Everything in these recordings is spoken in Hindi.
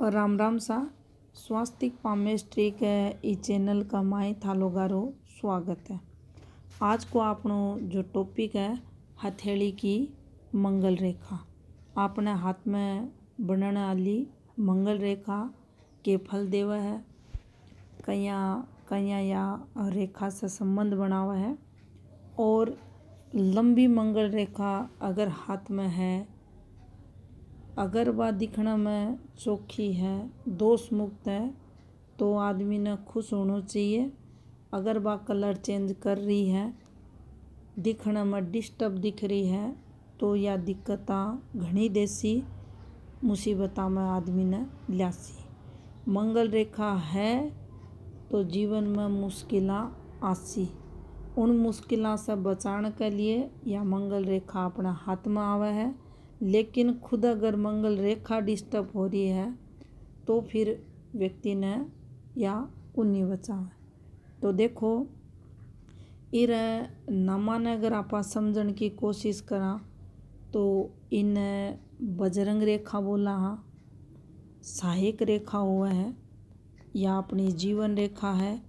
राम राम सा। स्वास्तिक पामेस्ट्री के ई चैनल का माई थालो गारो स्वागत है। आज को आपनो जो टॉपिक है, हथेली की मंगल रेखा। आपने हाथ में बनने वाली मंगल रेखा के फल देव है। कया कया या रेखा से संबंध बनावा है। और लंबी मंगल रेखा अगर हाथ में है अगर वह दिखने में चोखी है, दोष मुक्त है तो आदमी ने खुश होना चाहिए। अगर वह कलर चेंज कर रही है, दिखने में डिस्टर्ब दिख रही है तो यह दिक्कत घनी देसी मुसीबत में आदमी ने लियासी। मंगल रेखा है तो जीवन में मुश्किल आसी। उन मुश्किलों से बचाने के लिए यह मंगल रेखा अपना हाथ में आवे है लेकिन खुद अगर मंगल रेखा डिस्टर्ब हो रही है तो फिर व्यक्ति ने या उन्नी बचावे। तो देखो, इर नामा ने अगर आप समझण की कोशिश करा तो इन बजरंग रेखा बोला हाँ सहायक रेखा हुआ है, या अपनी जीवन रेखा है,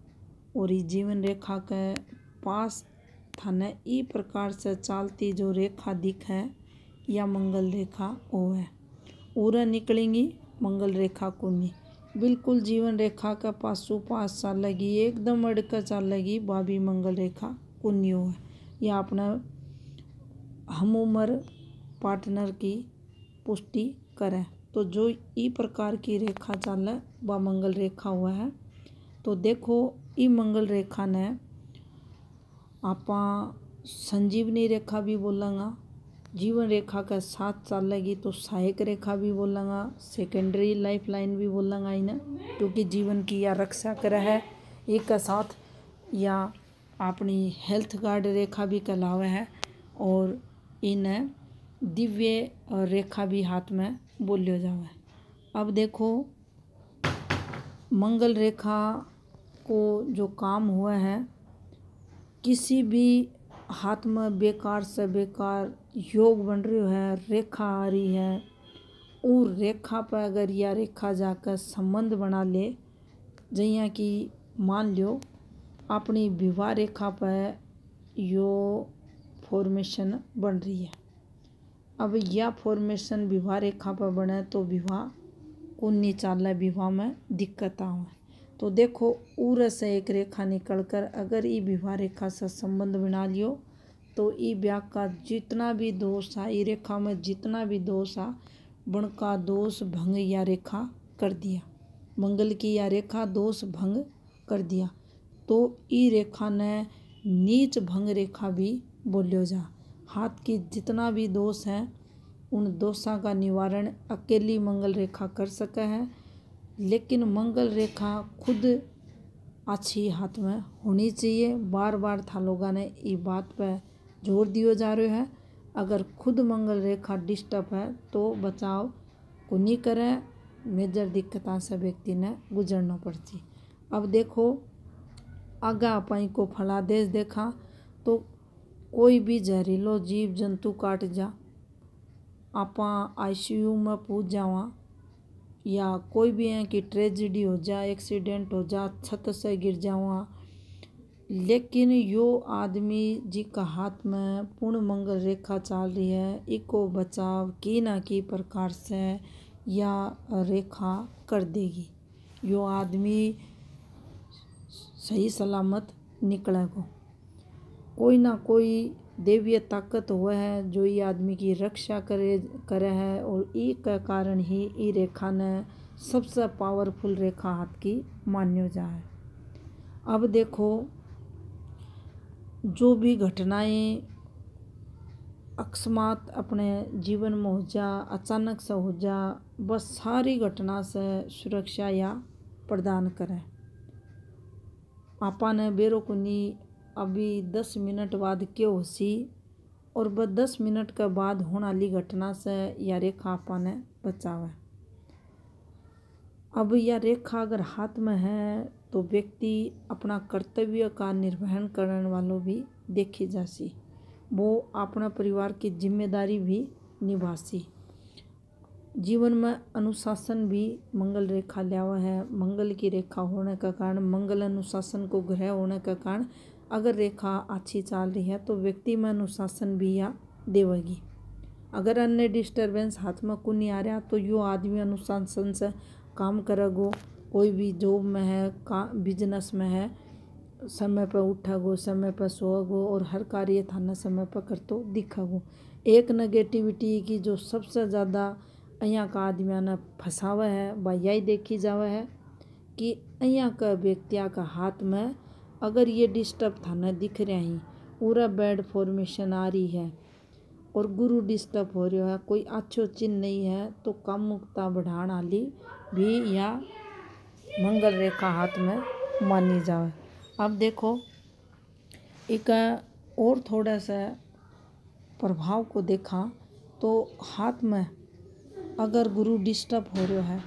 और इस जीवन रेखा के पास थाने ई प्रकार से चालती जो रेखा दिख है या मंगल रेखा ओ है उरा निकलेंगी, मंगल रेखा कुन्नी बिल्कुल जीवन रेखा का पासु पास चाल लगी, एकदम अड़कर चाल लगी बाबी मंगल रेखा कुन्नी है या अपना हम उम्र पार्टनर की पुष्टि करें। तो जो ई प्रकार की रेखा चल व मंगल रेखा हुआ है तो देखो ई मंगल रेखा ने आप संजीवनी रेखा भी बोलेंगा। जीवन रेखा का साथ चलेगी तो सहायक रेखा भी बोलेंगा सेकेंडरी लाइफ लाइन भी बोलेंगा इन्हें, क्योंकि जीवन की या रक्षा कर है, एक का साथ या अपनी हेल्थ गार्ड रेखा भी कहलावे है, और इन्हें दिव्य और रेखा भी हाथ में बोलियो जावे अब देखो, मंगल रेखा को जो काम हुआ है, किसी भी हाथ में बेकार से बेकार योग बन रही है, रेखा आ रही है। और रेखा पर अगर यह रेखा जाकर संबंध बना ले जैया कि मान लो अपनी विवाह रेखा पर यो फॉर्मेशन बन रही है। अब यह फॉर्मेशन विवाह रेखा पर बने तो विवाह उन्नी चाल विवाह में दिक्कत आवे तो देखो उर से एक रेखा निकलकर अगर ये विवाह रेखा से संबंध बना लियो तो ई ब्याह का जितना भी दोष आ, ई रेखा में जितना भी दोष आ का दोष, भंग या रेखा कर दिया। मंगल की या रेखा दोष, भंग कर दिया। तो ई रेखा ने नीच भंग रेखा भी बोलियो जा। हाथ की जितना भी दोष है, उन दोषा का निवारण अकेली मंगल रेखा कर सके है, लेकिन मंगल रेखा खुद अच्छी हाथ में होनी चाहिए। बार बार था लोगों ने ये बात पर ज़ोर दियो जा रहा है। अगर खुद मंगल रेखा डिस्टर्ब है तो बचाव को नहीं करें। मेजर दिक्कत से व्यक्ति ने गुजरना पड़ती। अब देखो, आगा अपन को फलादेश देखा तो कोई भी जहरीलो जीव जंतु काट जा। आप आईसीयू में पूछ जावा, या कोई भी है कि ट्रेजिडी हो जा, एक्सीडेंट हो जा, छत से गिर जावा लेकिन यो आदमी जी का हाथ में पूर्ण मंगल रेखा चल रही है, इको बचाव की ना की प्रकार से या रेखा कर देगी। यो आदमी सही सलामत निकलेगा। कोई ना कोई देवीय ताकत हुआ है जो ये आदमी की रक्षा करे करे है और ई के कारण ही ई रेखा ने सबसे पावरफुल रेखा हाथ की मान्यो जाए। अब देखो जो भी घटनाएँ अकस्मात अपने जीवन में हो जा, अचानक से हो जा, बस सारी घटना से सुरक्षा या प्रदान करें। आपा ने बेरो कुनी अभी दस मिनट बाद क्यों होसी और बस दस मिनट के बाद होने वाली घटना से या रेखा आपा ने बचावे। अब यह रेखा अगर हाथ में है तो व्यक्ति अपना कर्तव्य का निर्वहन करने वालों भी देखी जासी। वो अपना परिवार की ज़िम्मेदारी भी निभासी। जीवन में अनुशासन भी मंगल रेखा लियावा है। मंगल की रेखा होने का कारण, मंगल अनुशासन को ग्रह होने का कारण अगर रेखा अच्छी चल रही है तो व्यक्ति में अनुशासन भी या देवेगी। अगर अन्य डिस्टर्बेंस हाथ में को नहीं आ रहा तो यो आदमी अनुशासन से काम करेगो। कोई भी जॉब में है, का बिज़नेस में है, समय पर उठागो, समय पर सोगो और हर कार्य थाना समय पर कर तो दिखागो। एक नेगेटिविटी की जो सबसे ज़्यादा अँ का आदमिया ने फंसावे है, वह यही देखी जावे है कि अँ का व्यक्तिया का हाथ में अगर ये डिस्टर्ब थाना दिख रहा ही, पूरा बैड फॉर्मेशन आ रही है और गुरु डिस्टर्ब हो रहा है, कोई अच्छो चिन्ह नहीं है तो कम मुक्ता बढ़ाने वाली भी या मंगल रेखा हाथ में मानी जावे। अब देखो, एक और थोड़ा सा प्रभाव को देखा तो हाथ में अगर गुरु डिस्टर्ब हो रहा है,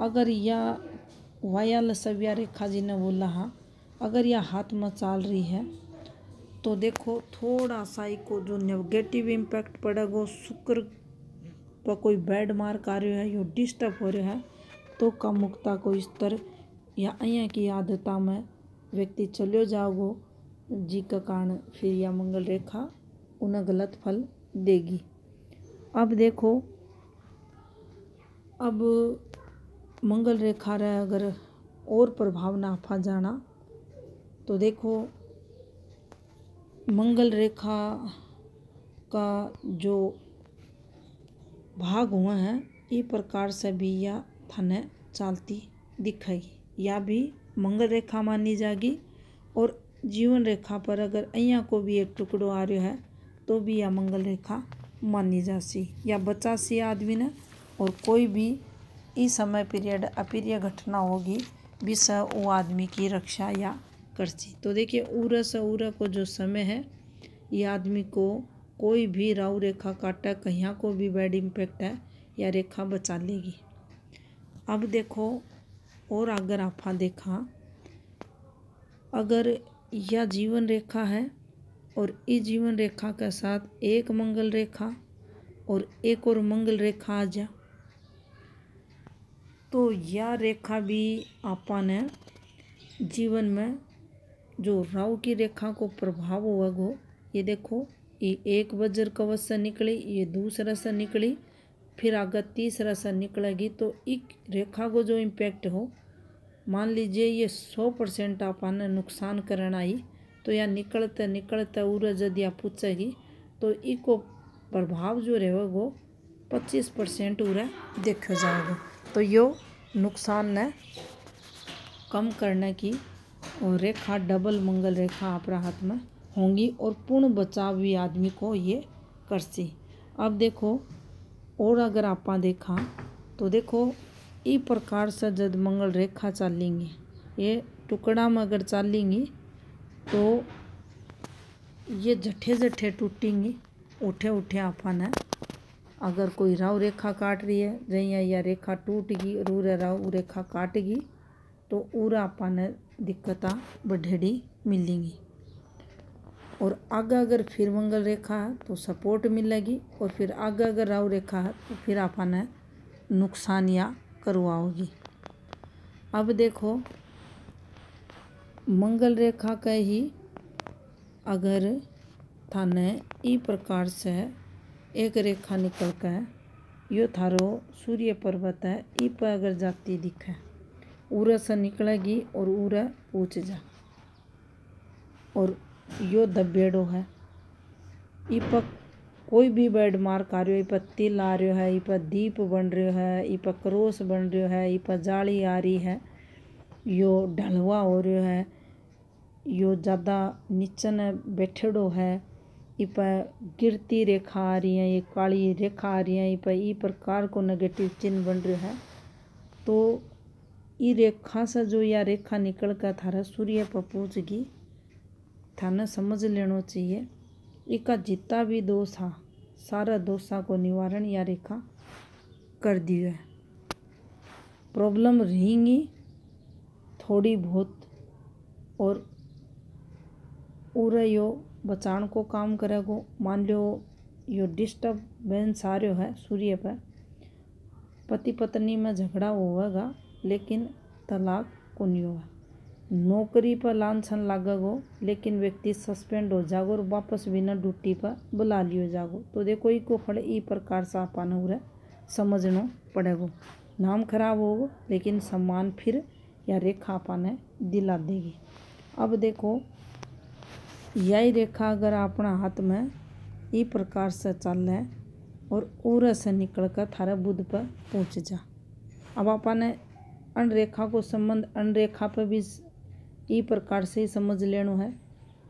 अगर या वायल सव्या रेखा जी ने बोला हाँ अगर यह हाथ में चाल रही है तो देखो थोड़ा सा को जो नेगेटिव इम्पैक्ट पड़ेगा शुक्र पर कोई बैड मार्क आ रहा है, यो डिस्टर्ब हो रहा है तो कम कामुकता को स्तर या अँ की आदता में व्यक्ति चलो जाओगो जी का कारण फिर यह मंगल रेखा उन्हें गलत फल देगी। अब देखो, अब मंगल रेखा रहे अगर और प्रभाव ना फा जाना तो देखो, मंगल रेखा का जो भाग हुआ है, ये प्रकार से भी या थाने चलती दिखेगी या भी मंगल रेखा मानी जाएगी और जीवन रेखा पर अगर अया को भी एक टुकड़ो आ रहा है तो भी यह मंगल रेखा मानी जासी। या बचा सी आदमी ने और कोई भी इस समय पीरियड अप्रिय घटना होगी विषय वो आदमी की रक्षा या करती तो देखिए, उरा से उरा को जो समय है ये आदमी को कोई भी राव रेखा काटा कहीं को भी बैड इम्पैक्ट है, या रेखा बचा लेगी। अब देखो, और अगर आप देखा, अगर यह जीवन रेखा है, और इस जीवन रेखा के साथ एक मंगल रेखा, और एक और मंगल रेखा आ जा। तो यह रेखा भी आपने जीवन में जो राहु की रेखा को प्रभाव हुआ गो ये देखो, ये एक वज्र कवच से निकली, ये दूसरा से निकली फिर आगे तीसरा से निकलेगी तो एक रेखा को जो इम्पैक्ट हो, मान लीजिए ये सौ परसेंट आपने नुकसान करना आई तो या निकलते निकलते उर्ज यदि आप पूछेगी तो इको प्रभाव जो रहेगा वो पच्चीस परसेंट उरा देखा जाएगा। तो यो नुकसान ने कम करने की और रेखा, डबल मंगल रेखा आपरा हाथ में होंगी और पूर्ण बचाव भी आदमी को ये कर सी अब देखो और अगर आप देखा तो देखो इस प्रकार से जब मंगल रेखा चलेंगी, ये टुकड़ा में अगर चलेंगी तो ये जठे जठे टूटेंगी, उठे उठे आपने अगर कोई राव रेखा काट रही है जैया या रेखा टूट गई और राव रेखा काट गई तो उरा अपन दिक्कत बढ़ेड़ी मिलेंगी। और आगे अगर फिर मंगल रेखा है तो सपोर्ट मिलेगी। और फिर आगे अगर राव रेखा है तो फिर अपन नुकसान या करवाओगी अब देखो, मंगल रेखा का ही अगर थाने ई प्रकार से एक रेखा निकल कर यो थारो सूर्य पर्वत है, ई पर अगर जाती दिखे, उरा से निकलेगी और उरा पूछ जा। और यो दबेड़ो है। ई पर कोई भी बेड मार्क आ रही है पर तिल आ रो है ई पर दीप बन रो है ई पर क्रोस बन रो है ई पर जाली आ रही है। यो ढलवा हो रहा है, यो ज़्यादा नीचन बैठेड़ो है, इप गिरती रेखा आ रही है, ये काली रेखा आ रही है, इप ई प्रकार को नेगेटिव चिन्ह बन रहा है। तो ई रेखा से जो या रेखा निकल कर थारा सूर्य पर पहुँचगी थाने समझ लेना चाहिए। इका जितना भी दोष था सारा दोषा को निवारण या रेखा कर दियो है। प्रॉब्लम रहेंगी थोड़ी बहुत और उरे यो बचाण को काम करेगो। मान लो यो डिस्टर्बेंस आ रहा है सूर्य पर पति पत्नी में झगड़ा होगा लेकिन तलाक को नहीं होगा। नौकरी पर लाछन लागेगो, लेकिन व्यक्ति सस्पेंड हो जागो और वापस बिना ड्यूटी पर बुला लियो जागो। तो देखो, ई को फल ई प्रकार से अपन उरे समझना पड़ेगो। नाम खराब होगो, लेकिन सम्मान फिर या रेखा अपन दिला देगी। अब देखो, यही रेखा अगर अपना हाथ में ई प्रकार से चल है और उर से निकल कर थारा बुद्ध पर पहुँच जा। अब अपन अन रेखा को संबंध, अन रेखा पर भी ई प्रकार से समझ लेना है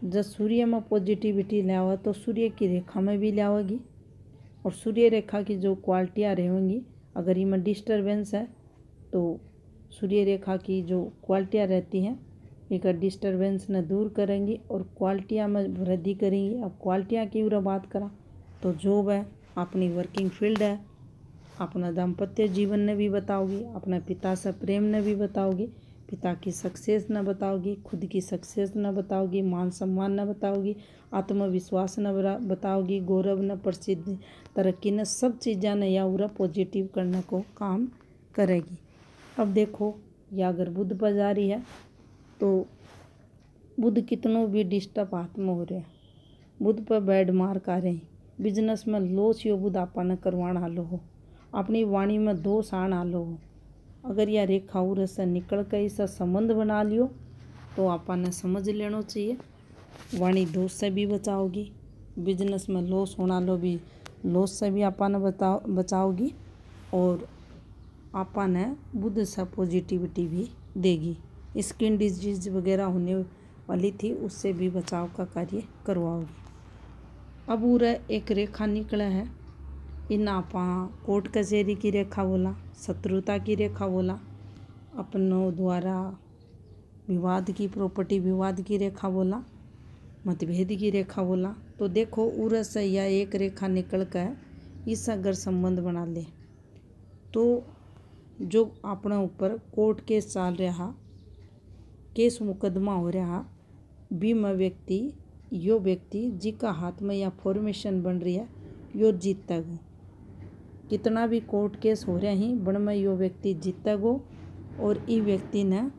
जब सूर्य में पॉजिटिविटी लावा तो सूर्य की रेखा में भी लाओगी और सूर्य रेखा की जो क्वालिटियाँ रहेंगी अगर इनमें डिस्टर्बेंस है तो सूर्य रेखा की जो क्वालिटियाँ रहती हैं एक डिस्टर्बेंस न दूर करेंगी और क्वालिटियाँ में वृद्धि करेंगी अब क्वालिटियाँ की बात करा तो जॉब है अपनी वर्किंग फ़ील्ड है अपना दाम्पत्य जीवन ने भी बताओगी अपने पिता से प्रेम ने भी बताओगी पिता की सक्सेस न बताओगी, खुद की सक्सेस न बताओगी, मान सम्मान न बताओगी, आत्मविश्वास न बताओगी, गौरव न प्रसिद्ध, तरक्की न सब चीज़ें न या पूरा पॉजिटिव करने को काम करेगी। अब देखो, या अगर बुद्ध पर जा रही है तो बुद्ध कितनों भी डिस्टर्ब आत्म हो रहे हैं। बुद्ध पर बैड मार्क आ रहे हैं। बिज़नेस में लॉस यो बुद्ध आपा ने करवाण हालो हो। अपनी वाणी में दोष आण हालो हो। अगर रेखा उर से निकल कर इसका संबंध बना लियो तो आपा ने समझ लेना चाहिए। वाणी दोष से भी बचाओगी, बिज़नेस में लॉस होना लो भी, लॉस से भी आपा ने बताओ, बचाओगी, और आपा ने बुद्ध से पॉजिटिविटी भी देगी। स्किन डिज़ीज़ वगैरह होने वाली थी, उससे भी बचाव का कार्य करवाओगी। अब उर एक रेखा निकला है। इन आपा कोर्ट कचहरी की रेखा बोला, शत्रुता की रेखा बोला, अपनों द्वारा विवाद की प्रॉपर्टी विवाद की रेखा बोला, मतभेद की रेखा बोला। तो देखो उर से या एक रेखा निकल कर इस अगर संबंध बना ले। तो जो अपने ऊपर कोर्ट केस चल रहा, केस मुकदमा हो रहा बीमा व्यक्ति, यो व्यक्ति जिका हाथ में या फॉर्मेशन बन रही है, यो जीतेगो कितना भी कोर्ट केस हो रहा ही, बन में यो व्यक्ति जीतेगो और ई व्यक्ति ने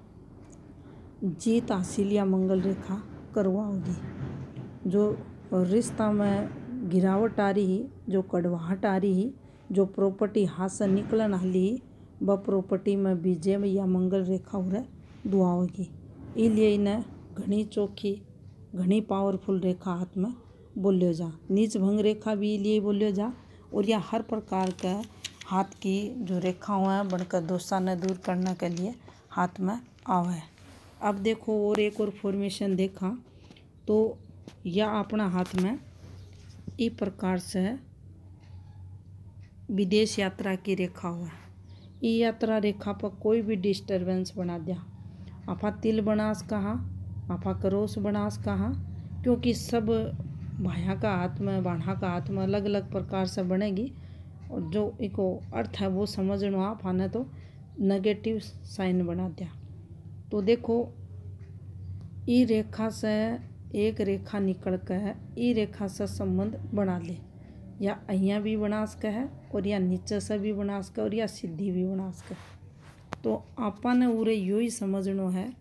जीत हासिल या मंगल रेखा करवाओगी। जो रिश्ता में गिरावट आ रही, जो कड़वाहट आ रही, जो प्रॉपर्टी हाथ से निकलन हाली व प्रॉपर्टी में बीजे में या मंगल रेखा हो दुआओगी। इसलिए इन्हें घनी चौखी घनी पावरफुल रेखा हाथ में बोलियो जा। नीच भंग रेखा भी लिए बोलियो जा। और यह हर प्रकार का हाथ की जो रेखाओं हैं बनकर दोस्ता ने दूर करने के लिए हाथ में आवे। अब देखो और एक और फॉर्मेशन देखा तो यह अपना हाथ में इस प्रकार से विदेश यात्रा की रेखा हुआ। ये यात्रा रेखा पर कोई भी डिस्टरबेंस बना दिया। आपा तिल बनास कहा आपा करोस बनास कहा, क्योंकि सब भाया का हाथ में बाढ़ा का हाथ में अलग अलग प्रकार से बनेगी। और जो इको अर्थ है, वो समझना आप, आने तो नेगेटिव साइन बना दिया। तो देखो, ई रेखा से एक रेखा निकल कर ई रेखा से संबंध बना ले। या अहिया भी बना सके है, और या नीचे से भी बना सके और या सीधी भी बना सके तो आपा ने उरे यो ही समझना है,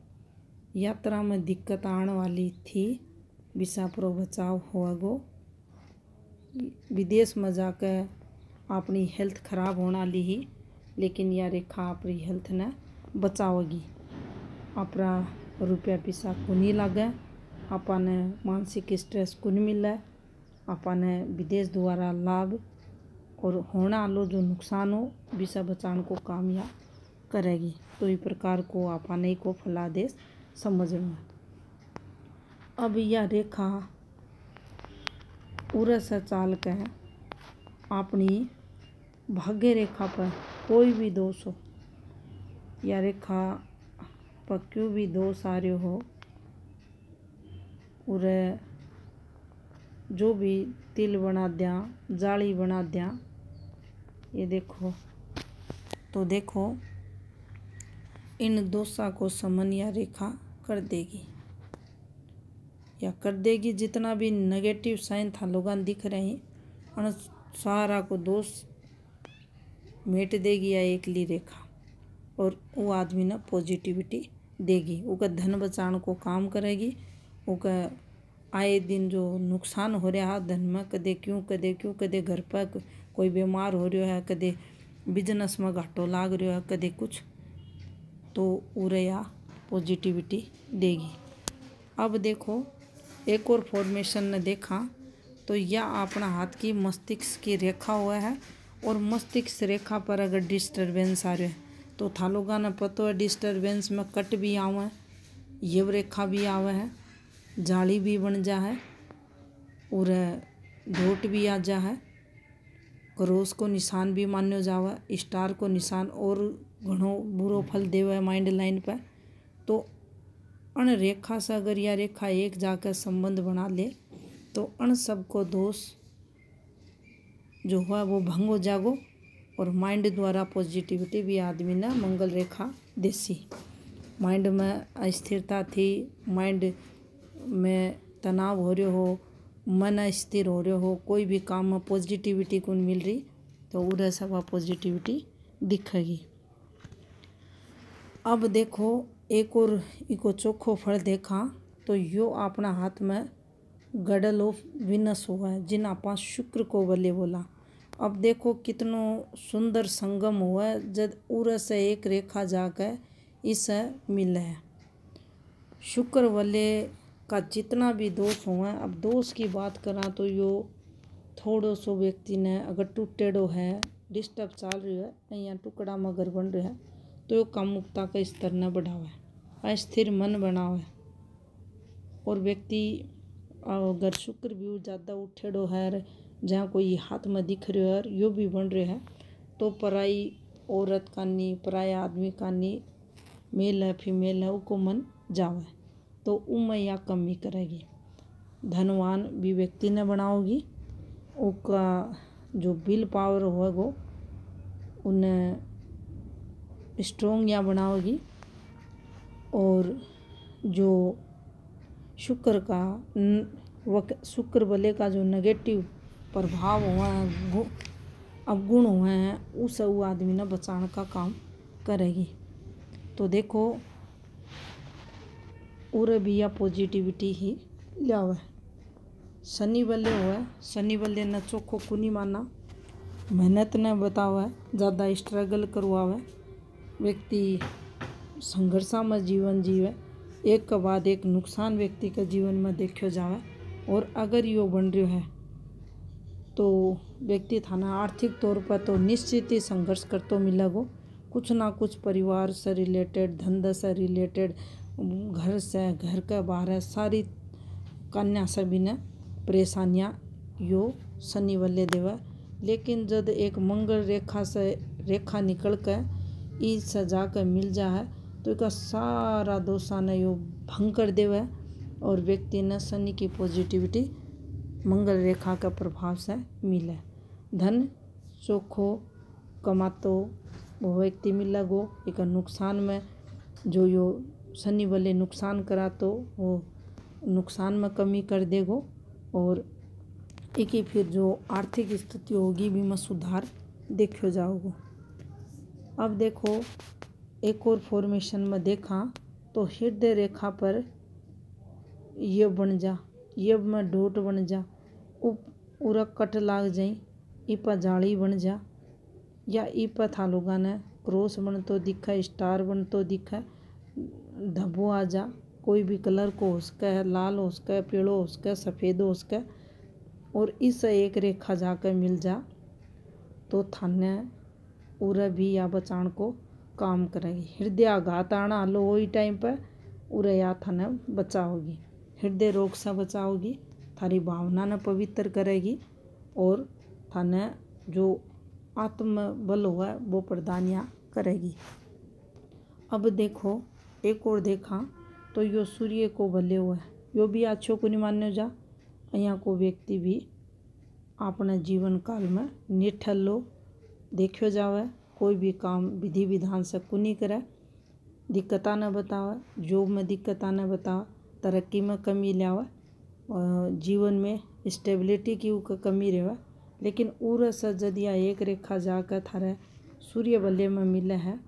यात्रा में दिक्कत आने वाली थी। विषा प्रो बचाव होगो विदेश में जाकर अपनी हेल्थ खराब होना ली ही लेकिन यह रेखा अपनी हेल्थ ने बचाओगी अपना रुपया पैसा को नहीं लगे आपा ने मानसिक स्ट्रेस को नहीं मिले आपा ने विदेश द्वारा लाभ और होना लो जो नुकसान हो, विषा बचाने को कामयाब करेगी। तो इस प्रकार को आपाने को फलादेश समझना। अब यह रेखा उरस चाल के अपनी भाग्य रेखा पर कोई भी दोष हो, या रेखा पर क्यों भी दोष आ रहे हो और जो भी तिल बना दिया, जाली बना दिया, ये देखो। तो देखो, इन दोषा को समन या रेखा कर देगी। या कर देगी जितना भी नेगेटिव साइन था लोग दिख रहे हैं। सारा को दोष मेट देगी या एकली रेखा। और वो आदमी ने पॉजिटिविटी देगी। उसका धन बचाने को काम करेगी। उसका आए दिन जो नुकसान हो रहा, धन में कदे क्यों कदे क्यों, कदे घर पर कोई बीमार हो रहा है, कदे बिज़नेस में घाटो लाग रहा है, कदे कुछ तो उरया पॉजिटिविटी देगी। अब देखो एक और फॉर्मेशन ने देखा तो यह अपना हाथ की मस्तिष्क की रेखा हुआ है और मस्तिष्क रेखा पर अगर डिस्टर्बेंस आ रहा है तो थालोगा ने पतो है डिस्टर्बेंस में कट भी आवे यव रेखा भी आवे है, जाली भी बन जा है और धोट भी आ जा है क्रॉस को निशान भी मान्यो जावे स्टार को निशान और घणो बुरो फल देवे माइंड लाइन पर तो अण रेखा से अगर यह रेखा एक जाकर संबंध बना ले तो अण सबको दोष जो हुआ वो भंग हो जागो और माइंड द्वारा पॉजिटिविटी भी आदमी ने मंगल रेखा देसी। माइंड में अस्थिरता थी, माइंड में तनाव हो रहे हो, मन अस्थिर हो रहे हो, कोई भी काम में पॉजिटिविटी को मिल रही तो उधर सब पॉजिटिविटी दिखेगी। अब देखो एक और इको चोखो फल देखा तो यो अपना हाथ में गडल ऑफ़ विनस हुआ है, जिन आप शुक्र को बल्ले बोला। अब देखो कितनो सुंदर संगम हुआ है जब उर से एक रेखा जाकर इसे मिले है। शुक्र वाले का जितना भी दोष हुआ है, अब दोष की बात करा तो यो थोड़ो सो व्यक्ति ने अगर टूटेड़ो है, डिस्टर्ब चल रही है, या टुकड़ा में अगर बन रहा है तो कामुकता का स्तर न बढ़ावे अस्थिर मन बनावे। और व्यक्ति अगर शुक्र भी ज़्यादा उठेड़ो है जहाँ कोई हाथ में दिख रहे है यो भी बन रहे है। तो पराई औरत कानी पराया आदमी कानी मेल है, फीमेल है उसको मन जावे। तो उम या कमी करेगी। धनवान भी व्यक्ति ने बनाओगी। उसका जो बिल पावर होगा उन्हें स्ट्रोंग या बनाओगी और जो शुक्र का वक शुक्र बले का जो नेगेटिव प्रभाव हुआ है अवगुण हुए हैं, उस वो आदमी ने बचाने का काम करेगी। तो देखो, उरे भी या पॉजिटिविटी ही लिया शनि बल्ले हुआ शनि बल्ले ने चोखो कुनी माना मेहनत ने बतावा, ज़्यादा स्ट्रगल करवावे। व्यक्ति संघर्षा में जीवन जीवे, एक के बाद एक नुकसान व्यक्ति के जीवन में देखो जावे। और अगर यो बन रो है तो व्यक्ति थाना आर्थिक तौर पर तो निश्चित ही संघर्ष करते मिलेगो। कुछ ना कुछ परिवार से रिलेटेड धंधा से रिलेटेड घर से, घर के बाहर सारी कन्या सभी ने परेशानियाँ यो शनि वल्ले देवा। लेकिन जब एक मंगल रेखा से रेखा निकल कर ई से जाकर मिल जा है। तो एक सारा दोषा ने यो भंग कर देवा और व्यक्ति ने शनि की पॉजिटिविटी मंगल रेखा का प्रभाव से मिले। धन, चोखो, कमातो, वो व्यक्ति मिला गो एक नुकसान में जो यो शनि वाले नुकसान करा तो वो नुकसान में कमी कर देगो और एक ही फिर जो आर्थिक स्थिति होगी भी में सुधार देखो जाओगो। अब देखो, एक और फॉर्मेशन में देखा तो हृदय रेखा पर ये बन जा ये में डोट बन जा उरा कट लाग जाई, इपा जाली बन जा, या इपा थालोगा ने क्रॉस बन तो दिखा, स्टार बन तो दिखा, धब्बो आ जा, कोई भी कलर को हो सके लाल हो सके पीड़ो हो सके सफ़ेद हो सके और इस एक रेखा जाकर मिल जा तो थाने उरा भी या बचाण को काम करेगी। हृदय आघात आना आलो वही टाइम पर उरे या था थाने बचाओगी। हृदय रोग से बचाओगी, थारी भावना ने पवित्र करेगी और थाने जो आत्म बल हुआ वो प्रदान या करेगी। अब देखो, एक और देखा तो यो सूर्य को भले हुआ है। यो भी अच्छो को नहीं मान्यो जा। यहाँ को व्यक्ति भी अपने जीवन काल में निठल निठल्लो देखो जावे, कोई भी काम विधि विधान से कुनी करे। दिक्कता न बतावे जॉब में दिक्कता न बतावे, तरक्की में कमी लियावे जीवन में स्टेबिलिटी की कमी रहे लेकिन उर से यदि एक रेखा जाकर थारे सूर्य बल्य में मिले है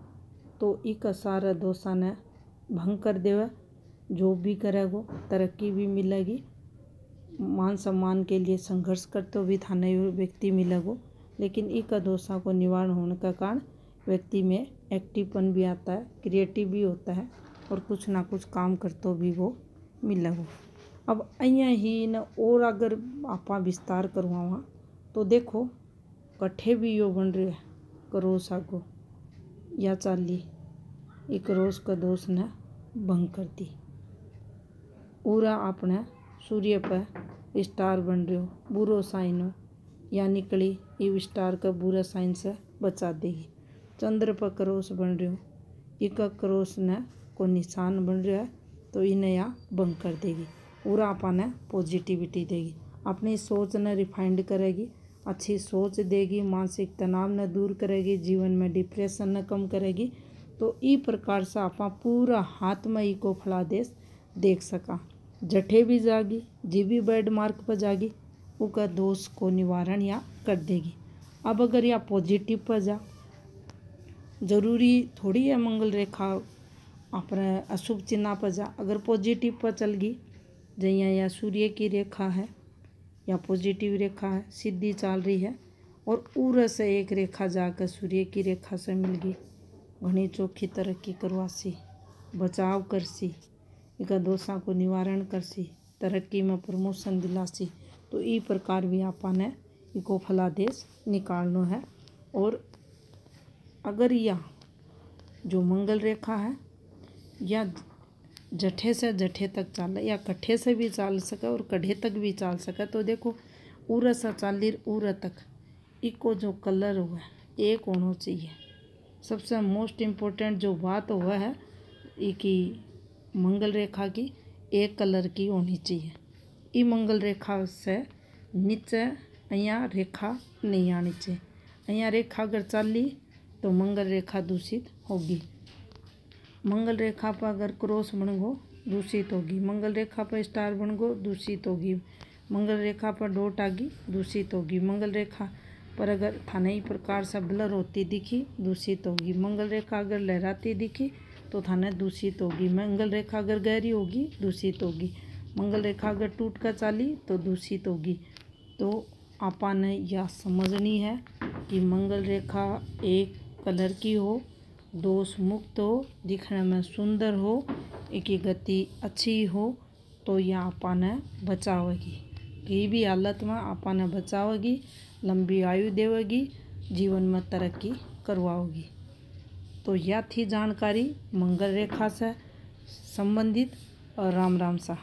तो इक सारा दोषा ने भंग कर देवे। जो भी करेगो, तरक्की भी मिलेगी। मान सम्मान के लिए संघर्ष करते भी थाने व्यक्ति मिलेगो। लेकिन इक दोषा को निवारण होने का कारण व्यक्ति में एक्टिवपन भी आता है, क्रिएटिव भी होता है और कुछ ना कुछ काम करते भी वो मिलेगो अब अइया ही न और अगर आप विस्तार करवावा तो देखो कट्ठे भी यो बन रहे करोस आगो। या चाली, ये करोस का दोष ने भंग कर दी। पूरा अपने सूर्य पर स्टार बन रहे हो, बुरो साइन हो। या निकली, ये स्टार का बुरा साइन से बचा देगी चंद्र पर क्रोस बन रहे हो। एक क्रोस ने, को निशान बन रहा है तो इन्हें या भंग कर देगी। पूरा अपन पॉजिटिविटी देगी। अपनी सोच ने रिफाइंड करेगी, अच्छी सोच देगी, मानसिक तनाव न दूर करेगी, जीवन में डिप्रेशन न कम करेगी तो ई प्रकार से आप पूरा हाथ में ई को फलादेश देख सका। जठे भी जागी जी भी बैड मार्क पर जागी उका दोष को निवारण या कर देगी। अब अगर यह पॉजिटिव पर जा, ज़रूरी थोड़ी है मंगल रेखा अपने अशुभ चिन्ह पर जा। अगर पॉजिटिव पर चल गई जैया या सूर्य की रेखा है या पॉजिटिव रेखा है सीधी चल रही है, और उर से एक रेखा जाकर सूर्य की रेखा से मिल गई, घनी चौखी तरक्की करवासी, बचाव करसी इका दोषा को निवारण करसी, तरक्की में प्रमोशन दिलासी। तो ई प्रकार भी आपने इको फलादेश निकालना है। और अगर यह जो मंगल रेखा है, या जठे से जठे तक चाल, या कट्ठे से भी चाल सके और कढ़े तक भी चाल सके तो देखो, उर सा चाली उर तक, इको जो कलर हुआ है, एक होना चाहिए। सबसे मोस्ट इम्पोर्टेंट जो बात हुआ है कि मंगल रेखा की, एक कलर की होनी चाहिए। ई मंगल रेखा से नीचे अँ रेखा नहीं आनी चाहिए अँ रेखा अगर चाली तो मंगल रेखा दूषित होगी। मंगल रेखा पर अगर क्रॉस बन गो दूषित होगी। मंगल रेखा पर स्टार बन गो दूषित होगी। मंगल रेखा पर डोट आगी, दूषित होगी। मंगल रेखा पर अगर थाने प्रकार से ब्लर होती दिखी, दूषित होगी। मंगल रेखा अगर लहराती दिखी तो थाने दूषित होगी। मंगल रेखा अगर गहरी होगी, दूषित होगी। मंगल रेखा अगर टूट कर चाली तो दूषित होगी। तो आपा ने यह समझनी है कि मंगल रेखा एक कलर की हो, दोष मुक्त हो, दिखने में सुंदर हो, एक ही गति अच्छी हो तो यह आपा ने बचावेगी। कहीं भी हालत में आपा ने बचावेगी, लंबी आयु देवेगी, जीवन में तरक्की करवाओगी तो यह थी जानकारी मंगल रेखा से संबंधित। और राम राम सा।